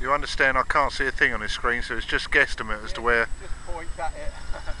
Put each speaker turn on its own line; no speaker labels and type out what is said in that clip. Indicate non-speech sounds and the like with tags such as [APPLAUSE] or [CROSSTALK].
You understand I can't see a thing on this screen, so it's just guesstimate as to where.
Just point at it. [LAUGHS]